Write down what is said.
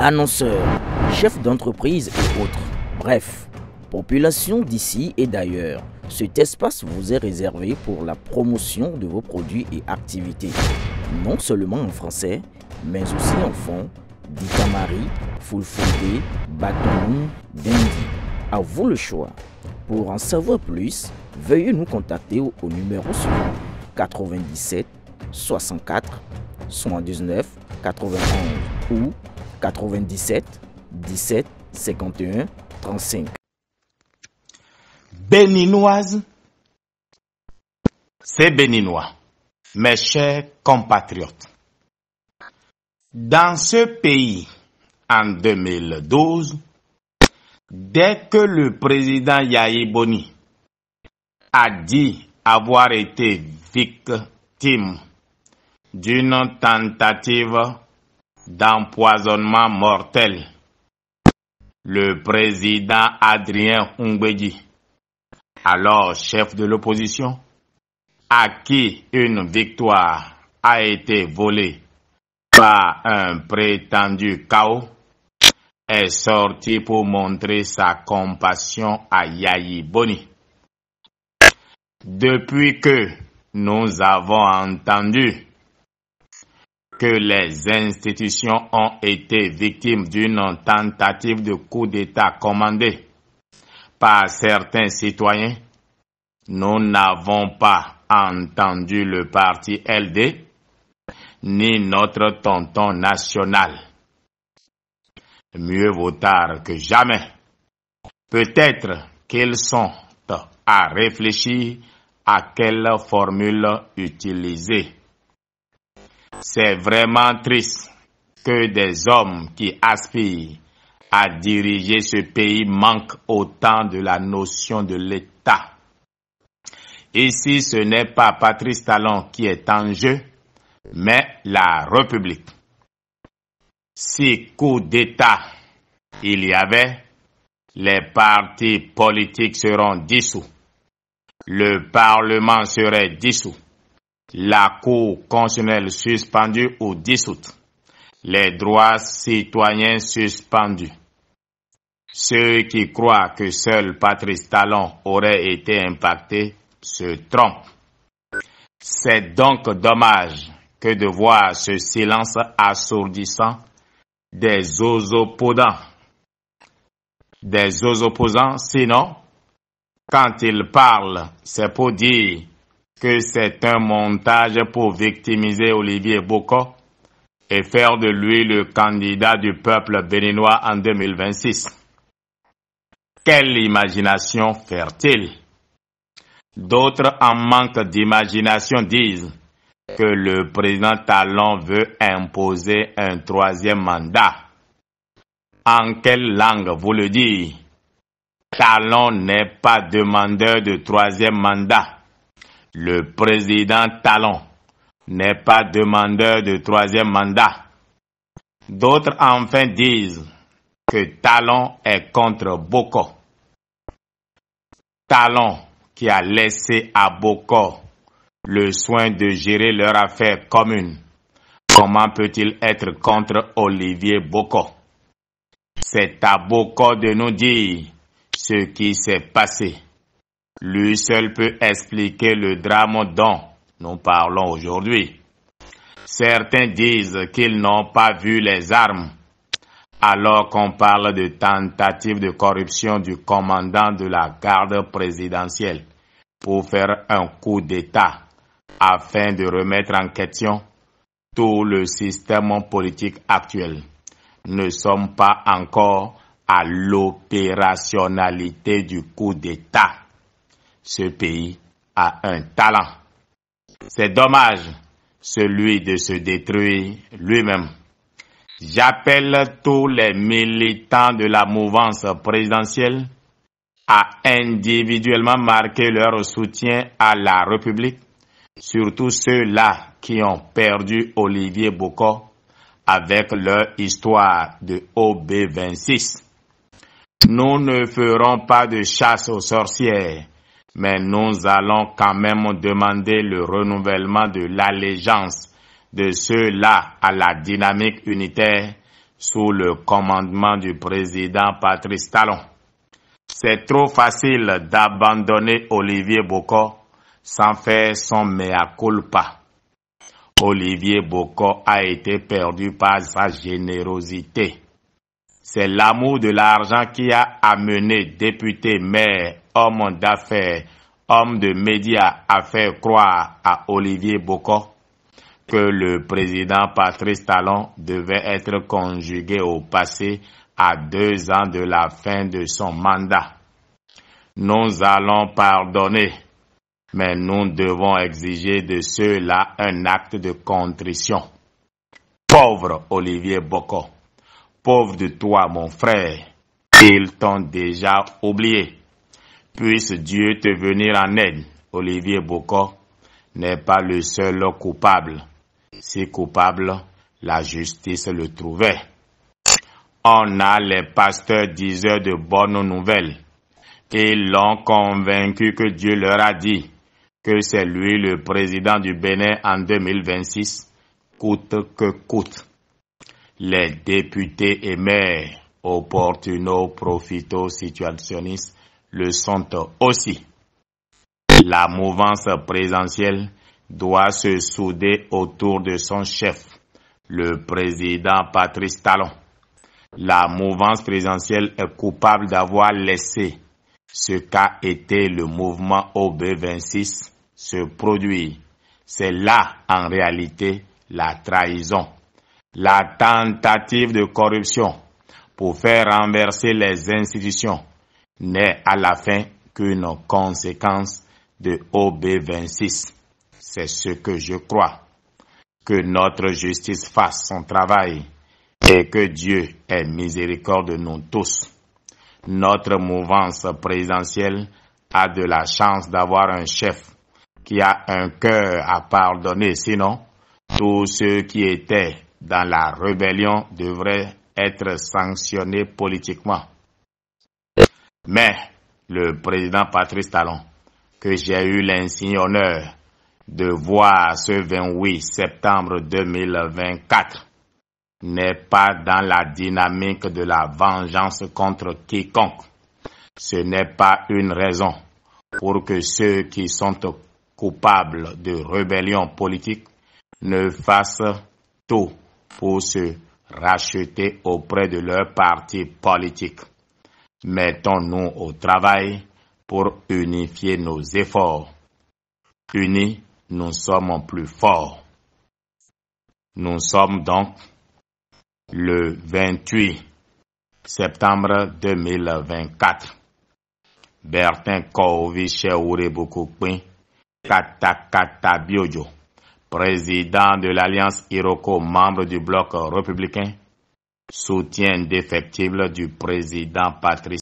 annonceurs, chefs d'entreprise et autres. Bref, population d'ici et d'ailleurs. Cet espace vous est réservé pour la promotion de vos produits et activités, non seulement en français, mais aussi en fond, Ditamari, Fulfulde, Batonou, Dendi. À vous le choix. Pour en savoir plus, veuillez nous contacter au, numéro suivant 97 64 79 91 ou 97 17 51 35. Béninoise, c'est béninois, mes chers compatriotes. Dans ce pays, en 2012, dès que le président Yahi Boni a dit avoir été victime d'une tentative d'empoisonnement mortel, le président Adrien Ungbeji, alors chef de l'opposition, à qui une victoire a été volée par un prétendu chaos, est sorti pour montrer sa compassion à Yahi Boni. Depuis que nous avons entendu que les institutions ont été victimes d'une tentative de coup d'État commandée par certains citoyens, nous n'avons pas entendu le parti LD ni notre tonton national. Mieux vaut tard que jamais. Peut-être qu'ils sont à réfléchir à quelle formule utiliser. C'est vraiment triste que des hommes qui aspirent à diriger ce pays manquent autant de la notion de l'État. Ici, ce n'est pas Patrice Talon qui est en jeu, mais la République. Si coup d'État il y avait, les partis politiques seront dissous, le Parlement serait dissous, la Cour constitutionnelle suspendue ou dissoute, les droits citoyens suspendus. Ceux qui croient que seul Patrice Talon aurait été impacté se trompent. C'est donc dommage que de voir ce silence assourdissant des opposants. Des opposants, sinon, quand ils parlent, c'est pour dire que c'est un montage pour victimiser Olivier Boko et faire de lui le candidat du peuple béninois en 2026. Quelle imagination fertile! D'autres en manque d'imagination disent que le président Talon veut imposer un troisième mandat. En quelle langue vous le dites? Talon n'est pas demandeur de troisième mandat. Le président Talon n'est pas demandeur de troisième mandat. D'autres enfin disent que Talon est contre Boko. Talon qui a laissé à Boko le soin de gérer leur affaire commune. Comment peut-il être contre Olivier Boko? C'est à Boko de nous dire ce qui s'est passé. Lui seul peut expliquer le drame dont nous parlons aujourd'hui. Certains disent qu'ils n'ont pas vu les armes, alors qu'on parle de tentative de corruption du commandant de la garde présidentielle pour faire un coup d'État afin de remettre en question tout le système politique actuel. Ne sommes pas encore à l'opérationnalité du coup d'État. Ce pays a un talent. C'est dommage, celui de se détruire lui-même. J'appelle tous les militants de la mouvance présidentielle à individuellement marquer leur soutien à la République surtout ceux-là qui ont perdu Olivier Bocot avec leur histoire de OB26. Nous ne ferons pas de chasse aux sorcières, mais nous allons quand même demander le renouvellement de l'allégeance de ceux-là à la dynamique unitaire sous le commandement du président Patrice Talon. C'est trop facile d'abandonner Olivier Bocor sans faire son mea culpa. Olivier Bocor a été perdu par sa générosité. C'est l'amour de l'argent qui a amené député, maire, homme d'affaires, homme de médias à faire croire à Olivier Bocor que le président Patrice Talon devait être conjugué au passé à deux ans de la fin de son mandat. Nous allons pardonner, mais nous devons exiger de ceux-là un acte de contrition. Pauvre Olivier Bocco, pauvre de toi mon frère, ils t'ont déjà oublié. Puisse Dieu te venir en aide. Olivier Bocco n'est pas le seul coupable si coupable, la justice le trouvait. On a les pasteurs diseurs de bonnes nouvelles. Ils l'ont convaincu que Dieu leur a dit que c'est lui le président du Bénin en 2026, coûte que coûte. Les députés et maires opportuno profito situationnistes le sont aussi. La mouvance présidentielle doit se souder autour de son chef, le président Patrice Talon. La mouvance présidentielle est coupable d'avoir laissé ce qu'a été le mouvement OB26 se produire. C'est là, en réalité, la trahison, la tentative de corruption pour faire renverser les institutions n'est à la fin qu'une conséquence de OB26. C'est ce que je crois. Que notre justice fasse son travail et que Dieu ait miséricorde de nous tous. Notre mouvance présidentielle a de la chance d'avoir un chef qui a un cœur à pardonner. Sinon, tous ceux qui étaient dans la rébellion devraient être sanctionnés politiquement. Mais le président Patrice Talon, que j'ai eu l'insigne honneur de voir ce 28 septembre 2024 n'est pas dans la dynamique de la vengeance contre quiconque. Ce n'est pas une raison pour que ceux qui sont coupables de rébellion politique ne fassent tout pour se racheter auprès de leur parti politique. Mettons-nous au travail pour unifier nos efforts. Unis, nous sommes plus forts. Nous sommes donc le 28 septembre 2024. Bertin Koviche Urebukukpin, Katakata Biojo, président de l'Alliance Iroko, membre du bloc républicain, soutien indéfectible du président Patrice